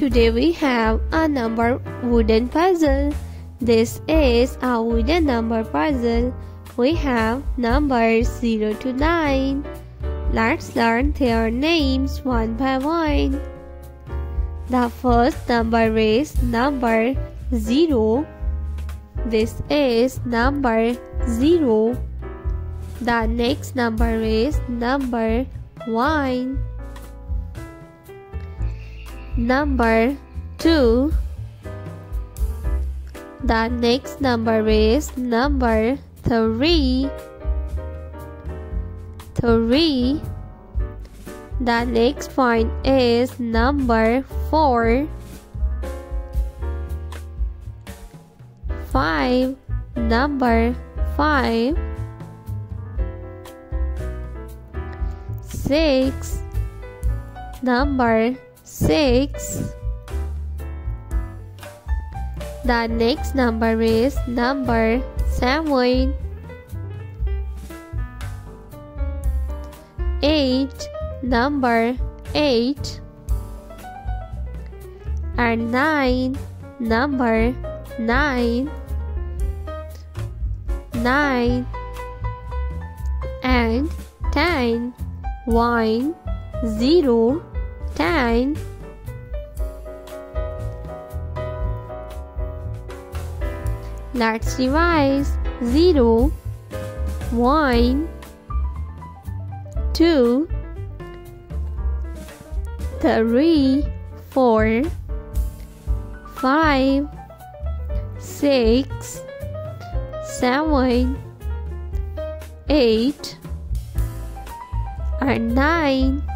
Today we have a number wooden puzzle. This is a wooden number puzzle. We have numbers 0 to 9. Let's learn their names one by one. The first number is number 0. This is number 0. The next number is number 1. Number 2. The next number is number 3. 3. The next point is number 4. 5. Number 5. 6. Number 6. The next number is number 7. 8. Number 8. And 9. Number 9. 9. And 10. 1. 0. 10. Let's revise 0, 1, 2, 3, 4, 5, 6, 7, 8, and 9.